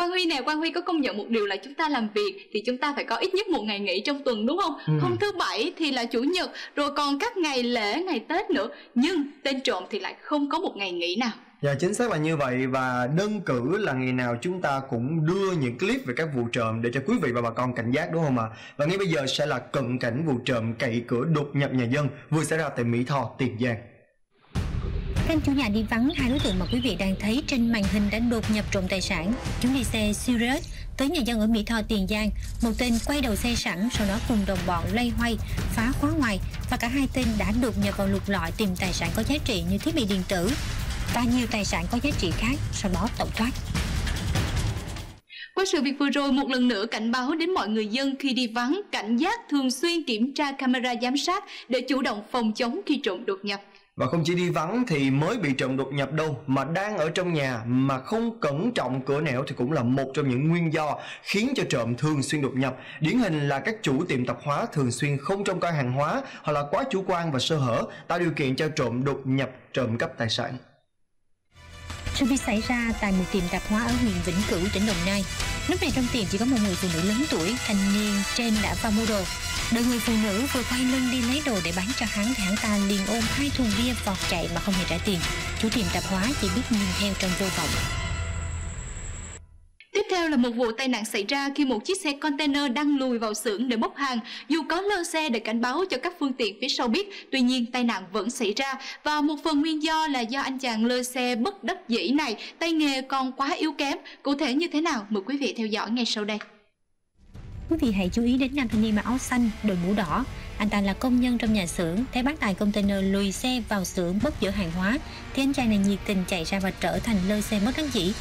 Quang Huy nè, Quang Huy có công nhận một điều là chúng ta làm việc thì chúng ta phải có ít nhất một ngày nghỉ trong tuần đúng không? Ừ. Hôm thứ bảy thì là chủ nhật, rồi còn các ngày lễ, ngày Tết nữa. Nhưng tên trộm thì lại không có một ngày nghỉ nào. Dạ chính xác là như vậy và đơn cử là ngày nào chúng ta cũng đưa những clip về các vụ trộm để cho quý vị và bà con cảnh giác đúng không ạ? Và ngay bây giờ sẽ là cận cảnh vụ trộm cậy cửa đột nhập nhà dân vừa xảy ra tại Mỹ Tho, Tiền Giang. Căn chủ nhà đi vắng, hai đối tượng mà quý vị đang thấy trên màn hình đã đột nhập trộm tài sản. Chúng đi xe Sirius tới nhà dân ở Mỹ Tho, Tiền Giang. Một tên quay đầu xe sẵn, sau đó cùng đồng bọn lây hoay, phá khóa ngoài và cả hai tên đã đột nhập vào lục lọi tìm tài sản có giá trị như thiết bị điện tử và nhiều tài sản có giá trị khác, sau đó tẩu thoát. Qua sự việc vừa rồi một lần nữa cảnh báo đến mọi người dân khi đi vắng, cảnh giác thường xuyên kiểm tra camera giám sát để chủ động phòng chống khi trộm đột nhập. Và không chỉ đi vắng thì mới bị trộm đột nhập đâu mà đang ở trong nhà mà không cẩn trọng cửa nẻo thì cũng là một trong những nguyên do khiến cho trộm thường xuyên đột nhập. Điển hình là các chủ tiệm tạp hóa thường xuyên không trông coi hàng hóa hoặc là quá chủ quan và sơ hở tạo điều kiện cho trộm đột nhập trộm cắp tài sản. Sự việc xảy ra tại một tiệm tạp hóa ở huyện Vĩnh Cửu, tỉnh Đồng Nai. Lúc này trong tiệm chỉ có một người phụ nữ lớn tuổi, thanh niên trên đã vào mua đồ. Đợi người phụ nữ vừa quay lưng đi lấy đồ để bán cho hắn thì hắn ta liền ôm hai thùng bia vọt chạy mà không hề trả tiền. Chủ tiệm tạp hóa chỉ biết nhìn theo trong vô vọng. Tiếp theo là một vụ tai nạn xảy ra khi một chiếc xe container đang lùi vào xưởng để bốc hàng. Dù có lơ xe để cảnh báo cho các phương tiện phía sau biết, tuy nhiên tai nạn vẫn xảy ra. Và một phần nguyên do là do anh chàng lơ xe bất đắc dĩ này, tay nghề còn quá yếu kém. Cụ thể như thế nào? Mời quý vị theo dõi ngay sau đây. Quý vị hãy chú ý đến nam thanh niên mặc áo xanh, đội mũ đỏ. Anh ta là công nhân trong nhà xưởng, thấy bác tài container lùi xe vào xưởng bốc dỡ hàng hóa, thì anh chàng này nhiệt tình chạy ra và trở thành lơ xe mất đáng dĩ.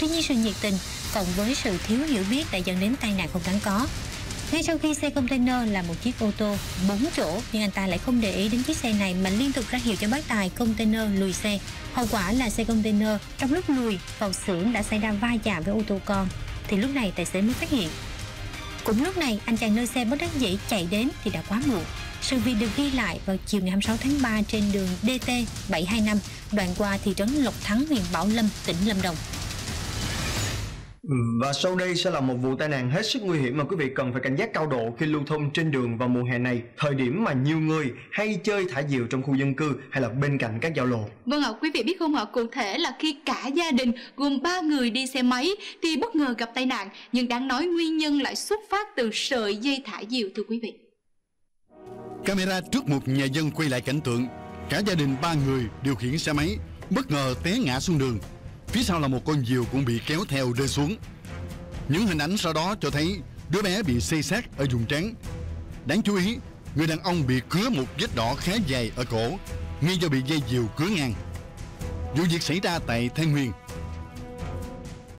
Tuy nhiên sự nhiệt tình cộng với sự thiếu hiểu biết đã dẫn đến tai nạn không đáng có. Ngay sau khi xe container là một chiếc ô tô 4 chỗ nhưng anh ta lại không để ý đến chiếc xe này mà liên tục ra hiệu cho bác tài container lùi xe. Hậu quả là xe container trong lúc lùi vào xưởng đã xảy ra va chạm với ô tô con. Thì lúc này tài xế mới phát hiện cũng lúc này, anh chàng nơi xe bất đắc dĩ chạy đến thì đã quá muộn. Sự việc được ghi lại vào chiều ngày 26 tháng 3 trên đường DT 725, đoạn qua thị trấn Lộc Thắng, huyện Bảo Lâm, tỉnh Lâm Đồng. Và sau đây sẽ là một vụ tai nạn hết sức nguy hiểm mà quý vị cần phải cảnh giác cao độ khi lưu thông trên đường vào mùa hè này, thời điểm mà nhiều người hay chơi thả diều trong khu dân cư hay là bên cạnh các giao lộ. Vâng ạ, quý vị biết không ạ, cụ thể là khi cả gia đình gồm 3 người đi xe máy thì bất ngờ gặp tai nạn, nhưng đáng nói nguyên nhân lại xuất phát từ sợi dây thả diều thưa quý vị. Camera trước một nhà dân quay lại cảnh tượng Cả gia đình ba người điều khiển xe máy Bất ngờ té ngã xuống đường Phía sau là một con diều cũng bị kéo theo rơi xuống. Những hình ảnh sau đó cho thấy Đứa bé bị xây sát ở vùng trán. Đáng chú ý, Người đàn ông bị cứa một vết đỏ khá dài ở cổ, Nghi do bị dây diều cứa ngang. Vụ việc xảy ra tại Thái Nguyên.